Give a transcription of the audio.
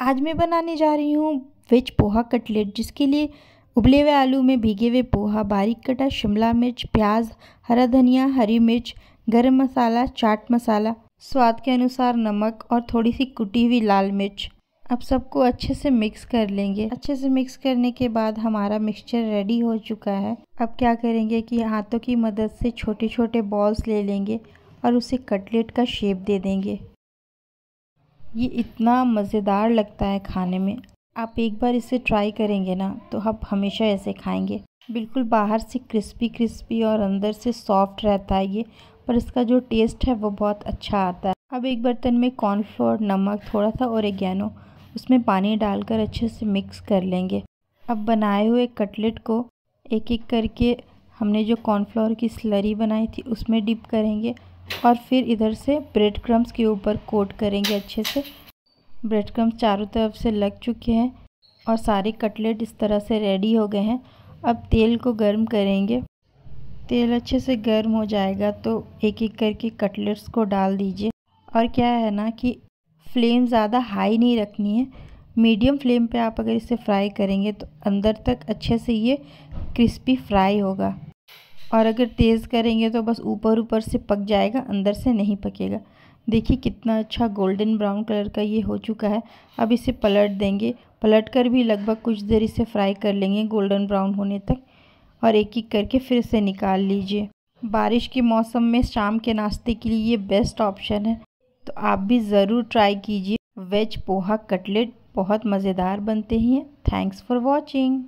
आज मैं बनाने जा रही हूँ वेज पोहा कटलेट, जिसके लिए उबले हुए आलू में भीगे हुए पोहा, बारीक कटा शिमला मिर्च, प्याज, हरा धनिया, हरी मिर्च, गरम मसाला, चाट मसाला, स्वाद के अनुसार नमक और थोड़ी सी कुटी हुई लाल मिर्च। अब सबको अच्छे से मिक्स कर लेंगे। अच्छे से मिक्स करने के बाद हमारा मिक्सचर रेडी हो चुका है। अब क्या करेंगे कि हाथों की मदद से छोटे छोटे बॉल्स ले लेंगे और उसे कटलेट का शेप दे देंगे। ये इतना मज़ेदार लगता है खाने में। आप एक बार इसे ट्राई करेंगे ना तो आप हमेशा ऐसे खाएँगे। बिल्कुल बाहर से क्रिस्पी क्रिस्पी और अंदर से सॉफ्ट रहता है ये, पर इसका जो टेस्ट है वो बहुत अच्छा आता है। अब एक बर्तन में कॉर्नफ्लोर नमक थोड़ा सा और गैनो उसमें पानी डालकर अच्छे से मिक्स कर लेंगे। अब बनाए हुए कटलेट को एक एक करके हमने जो कॉर्नफ्लोर की स्लरी बनाई थी, उसमें डिप करेंगे। और फिर इधर से ब्रेड क्रम्स के ऊपर कोट करेंगे अच्छे से। ब्रेड क्रम्स चारों तरफ़ से लग चुके हैं और सारे कटलेट इस तरह से रेडी हो गए हैं। अब तेल को गर्म करेंगे। तेल अच्छे से गर्म हो जाएगा तो एक एक करके कटलेट्स को डाल दीजिए। और क्या है ना कि फ्लेम ज़्यादा हाई नहीं रखनी है। मीडियम फ्लेम पे आप अगर इसे फ्राई करेंगे तो अंदर तक अच्छे से ये क्रिस्पी फ्राई होगा। और अगर तेज़ करेंगे तो बस ऊपर ऊपर से पक जाएगा, अंदर से नहीं पकेगा। देखिए कितना अच्छा गोल्डन ब्राउन कलर का ये हो चुका है। अब इसे पलट देंगे। पलट कर भी लगभग कुछ देर इसे फ्राई कर लेंगे गोल्डन ब्राउन होने तक और एक एक करके फिर इसे निकाल लीजिए। बारिश के मौसम में शाम के नाश्ते के लिए ये बेस्ट ऑप्शन है। तो आप भी ज़रूर ट्राई कीजिए। वेज पोहा कटलेट बहुत मज़ेदार बनते हैं थैंक्स फॉर वॉचिंग